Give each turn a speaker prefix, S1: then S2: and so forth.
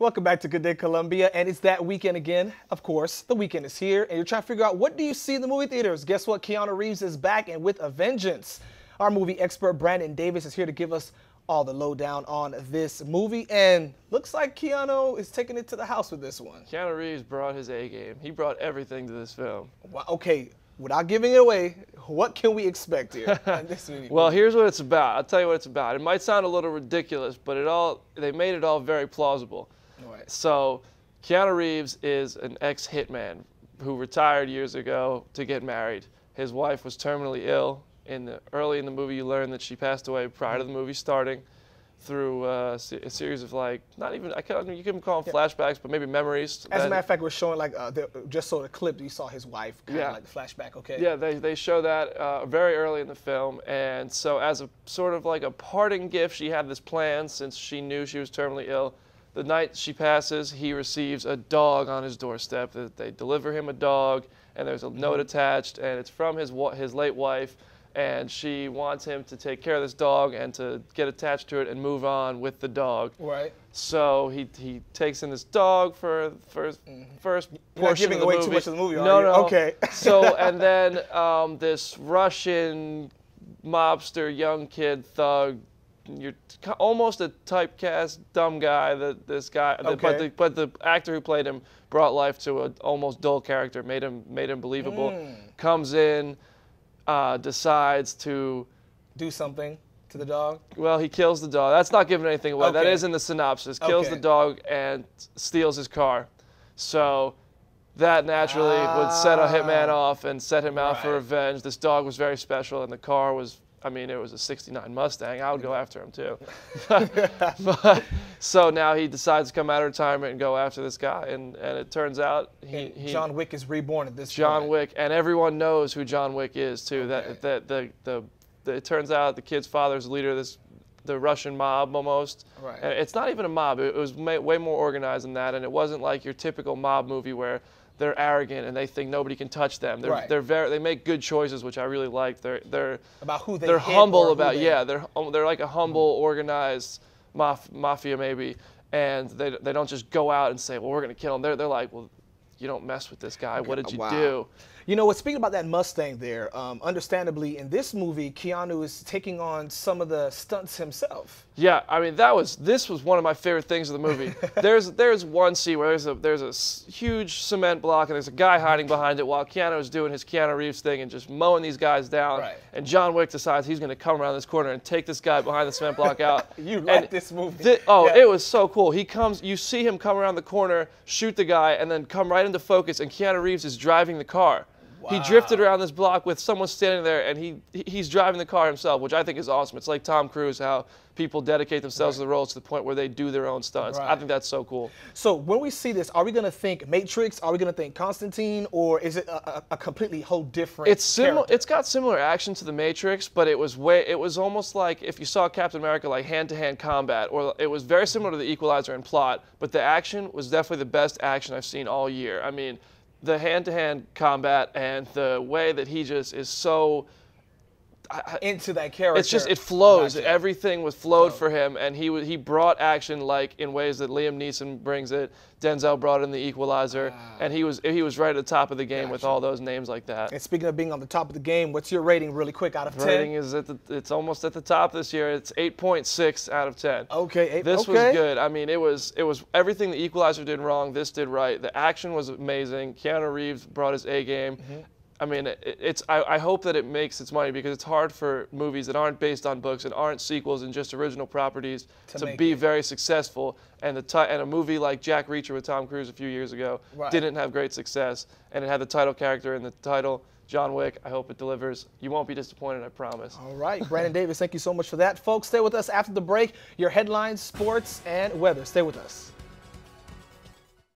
S1: Welcome back to Good Day Columbia, and it's that weekend again. Of course, the weekend is here, and you're trying to figure out what do you see in the movie theaters. Guess what? Keanu Reeves is back and with a vengeance. Our movie expert Brandon Davis is here to give us all the lowdown on this movie, and looks like Keanu is taking it to the house with this one.
S2: Keanu Reeves brought his A game. He brought everything to this film.
S1: Well, okay, without giving it away, what can we expect here? this movie?
S2: Well, here's what it's about. I'll tell you what it's about. It might sound a little ridiculous, but it all they made it all very plausible. So, Keanu Reeves is an ex-hitman who retired years ago to get married. His wife was terminally ill. In the, early in the movie, you learn that she passed away prior to the movie starting through uh, a series of like not even I can't you can call them flashbacks, but maybe memories.
S1: As a matter of fact, we're showing like uh, the, just saw the clip. You saw his wife, kind of
S2: Yeah.
S1: like the flashback. Okay.
S2: Yeah, they, they show that uh, very early in the film. And so, as a sort of like a parting gift, she had this plan since she knew she was terminally ill. The night she passes, he receives a dog on his doorstep. They deliver him a dog, and there's a note attached, and it's from his, his late wife. And she wants him to take care of this dog and to get attached to it and move on with the dog.
S1: Right.
S2: So he, he takes in this dog for first first
S1: Mm-hmm. You're not
S2: portion
S1: giving
S2: of the
S1: away
S2: movie.
S1: too much of the movie,
S2: no, no.
S1: Okay.
S2: so and then um, this Russian mobster, young kid thug. You're almost a typecast dumb guy. That this guy, that- but
S1: Okay.
S2: the but the actor who played him brought life to an almost dull character, made him made him believable.
S1: Mm.
S2: Comes in, uh, decides to
S1: Do something to the dog.
S2: well, he kills the dog. That's not giving anything away. That
S1: Okay.
S2: is in the synopsis. Kills
S1: Okay.
S2: the dog and steals his car. So that naturally would set a hitman off and set him out for
S1: Ah.
S2: Revenge. This dog was very special, and the car was. I mean, it was a '69 Mustang. I would go after him too. but, so now he decides to come out of retirement and go after this guy, and, and it turns out he, he
S1: John Wick is reborn at this
S2: John
S1: point.
S2: Wick, and everyone knows who John Wick is too.
S1: Okay.
S2: That that the, the the it turns out the kid's father's the leader of this the Russian mob almost.
S1: Right.
S2: And it's not even a mob. It, was way more organized than that, and it wasn't like your typical mob movie where they're arrogant and they think nobody can touch them. They're
S1: Right.
S2: they're very they make good choices, which I really like. They're they're
S1: About who they
S2: they're humble about
S1: they-
S2: yeah they're they're like a humble mm-hmm. organized maf- mafia maybe and they, they don't just go out and say well we're gonna kill them. they're, they're like well you don't mess with this guy what did you
S1: Wow.
S2: do
S1: You know what? Speaking about that Mustang there, um, understandably, in this movie, Keanu is taking on some of the stunts himself.
S2: yeah I mean that was this was one of my favorite things of the movie there's there's one scene where there's a there's a huge cement block and there's a guy hiding behind it while Keanu is doing his Keanu Reeves thing and just mowing these guys down
S1: Right.
S2: and John Wick decides he's gonna come around this corner and take this guy behind the cement block out
S1: You like this movie.
S2: Thi- oh,
S1: Yeah.
S2: it was so cool. He comes, you see him come around the corner, shoot the guy, and then come right into focus, and Keanu Reeves is driving the car. He drifted around this block with someone standing there, and he he- he's driving the car himself, which I think is awesome. It's like Tom Cruise, how people dedicate themselves to the roles to the point where they do their own stunts. I think that's so cool.
S1: So when we see this, are we going to think Matrix? Are we going to think Constantine? Or is it a, a, a completely whole different
S2: It's similar. It's got similar action to the Matrix, but it was way. It was almost like if you saw Captain America like hand-to-hand combat, or it was very similar to the Equalizer in plot. But the action was definitely the best action I've seen all year. I mean, the hand-to-hand combat and the way that he just is so.
S1: Into that character.
S2: It's just it flows.
S1: Gotcha.
S2: Everything was flowed for him, and he he brought action like in ways that Liam Neeson brings it. Denzel brought in the Equalizer, and he was he was right at the top of the game with
S1: Ah.
S2: All those names like that.
S1: And speaking of being on the top of the game, what's your rating, really quick, out of ten?
S2: rating is at the, it's almost at the top this year. It's 8.6 out of 10.
S1: Okay, eight,
S2: This
S1: okay.
S2: was good. I mean, it was it was everything the Equalizer did wrong. This did right. The action was amazing. Keanu Reeves brought his A game.
S1: Mm-hmm.
S2: I mean, it, it's I, I hope that it makes its money because it's hard for movies that aren't based on books and aren't sequels and just original properties to,
S1: make
S2: be
S1: it.
S2: very successful. And the ti- and a movie like Jack Reacher with Tom Cruise a few years ago
S1: Right.
S2: didn't have great success, and it had the title character in the title. John Wick. I hope it delivers. You won't be disappointed. I promise.
S1: All right, Brandon Davis, thank you so much for that. Folks, stay with us after the break. Your headlines, sports, and weather. Stay with us.